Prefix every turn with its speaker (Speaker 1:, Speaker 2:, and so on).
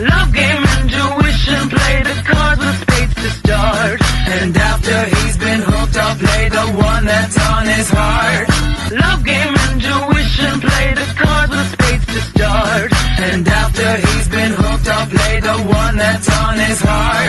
Speaker 1: Love game, intuition, play the cards with spades to start. And after he's been hooked, I'll play the one that's on his heart. Love game, intuition, play the cards with spades to start. And after he's been hooked, I'll play the one that's on his heart.